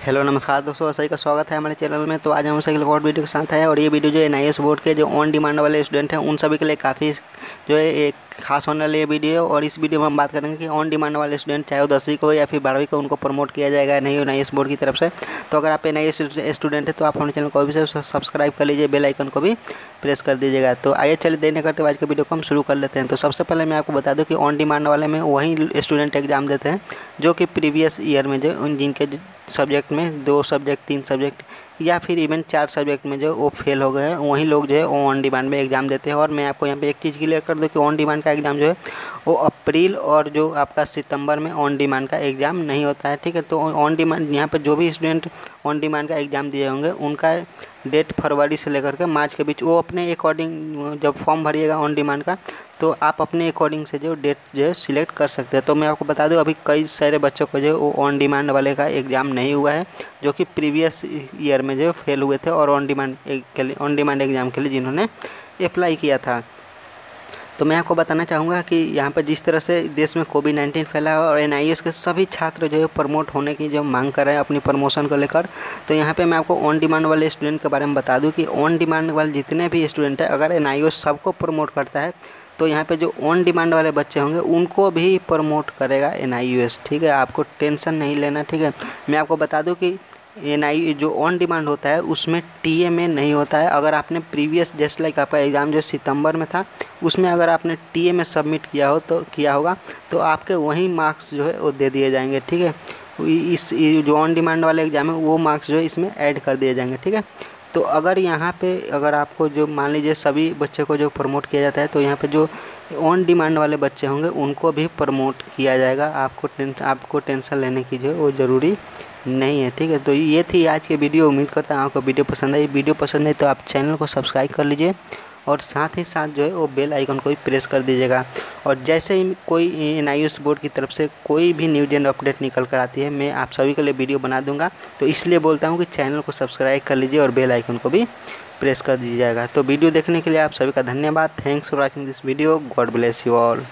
Hello, नमस्कार दोस्तों सही का स्वागत है हमारे चैनल में। तो आज हम सही और वीडियो के साथ है, और ये वीडियो जो एन बोर्ड के जो ऑन डिमांड वाले स्टूडेंट हैं, उन सभी के लिए काफ़ी जो है एक खास होने वाली वीडियो और इस वीडियो में हम बात करेंगे कि ऑन डिमांड वाले स्टूडेंट चाहे वो दसवीं को या फिर बारहवीं को उनको प्रमोट किया जाएगा नहीं एन आई बोर्ड की तरफ़ से। तो अगर आप एन स्टूडेंट है तो आप हमारे चैनल को भी सब्सक्राइब कर लीजिए बेल आइकन को भी प्रेस कर दीजिएगा। तो आइए चलिए देने करते आज के वीडियो को हम शुरू कर लेते हैं। तो सबसे पहले मैं आपको बता दूँ कि ऑन डिमांड वाले में वही स्टूडेंट एग्ज़ाम देते हैं, जो कि प्रीवियस ईयर में जो, जिनके सब्जेक्ट में दो सब्जेक्ट तीन सब्जेक्ट या फिर इवन चार सब्जेक्ट में जो वो फेल हो गए हैं। वहीं लोग जो है वो ऑन डिमांड में एग्ज़ाम देते हैं। और मैं आपको यहाँ पे एक चीज़ क्लियर कर दूँ कि ऑन डिमांड का एग्ज़ाम जो है वो अप्रैल और जो आपका सितंबर में ऑन डिमांड का एग्ज़ाम नहीं होता है। ठीक है तो ऑन डिमांड यहाँ पर जो भी स्टूडेंट ऑन डिमांड का एग्ज़ाम दिए होंगे, उनका डेट फरवरी से लेकर के मार्च के बीच वो अपने अकॉर्डिंग जब फॉर्म भरिएगा ऑन डिमांड का तो आप अपने अकॉर्डिंग से जो डेट जो है सिलेक्ट कर सकते हैं। तो मैं आपको बता दूँ, अभी कई सारे बच्चों को जो है वो ऑन डिमांड वाले का एग्ज़ाम नहीं हुआ है, जो कि प्रीवियस ईयर में जो फेल हुए थे और ऑन डिमांड के लिए ऑन डिमांड एग्ज़ाम के लिए जिन्होंने अप्लाई किया था। तो मैं आपको बताना चाहूँगा कि यहाँ पर जिस तरह से देश में कोविड नाइन्टीन फैला है और एन के सभी छात्र जो है प्रमोट होने की जो मांग कर रहे हैं अपनी प्रमोशन को लेकर तो यहाँ पे मैं आपको ऑन डिमांड वाले स्टूडेंट के बारे में बता दूँ कि ऑन डिमांड वाले जितने भी स्टूडेंट हैं, अगर एन सबको प्रमोट करता है तो यहाँ पे जो ऑन डिमांड वाले बच्चे होंगे, उनको भी प्रमोट करेगा एन ठीक है? आपको टेंशन नहीं लेना, ठीक है? मैं आपको बता दूँ कि एन आई जो ऑन डिमांड होता है, उसमें टी में नहीं होता है। अगर आपने प्रीवियस जस्ट लाइक आपका एग्ज़ाम जो सितंबर में था, उसमें अगर आपने टी में सबमिट किया हो तो किया होगा तो आपके वही मार्क्स जो है वो दे दिए जाएँगे, ठीक है? इस जो ऑन डिमांड वाले एग्ज़ाम है, वो मार्क्स जो है इसमें ऐड कर दिए जाएँगे, ठीक है? तो अगर यहाँ पे, अगर आपको जो, मान लीजिए सभी बच्चे को जो प्रमोट किया जाता है तो यहाँ पे जो ऑन डिमांड वाले बच्चे होंगे, उनको भी प्रमोट किया जाएगा। आपको टेंशन आपको टेंशन लेने की जो है वो ज़रूरी नहीं है, ठीक है? तो ये थी आज की वीडियो। उम्मीद करता हूँ आपको वीडियो पसंद आई। वीडियो पसंद है तो आप चैनल को सब्सक्राइब कर लीजिए और साथ ही साथ जो है वो बेल आइकन को भी प्रेस कर दीजिएगा। और जैसे ही कोई एन बोर्ड की तरफ़ से कोई भी न्यूज़ एंड अपडेट निकल कर आती है, मैं आप सभी के लिए वीडियो बना दूँगा। तो इसलिए बोलता हूँ कि चैनल को सब्सक्राइब कर लीजिए और बेल आइकन को भी प्रेस कर दीजिएगा। तो वीडियो देखने के लिए आप सभी का धन्यवाद। Thanks for watching this video. God bless you all.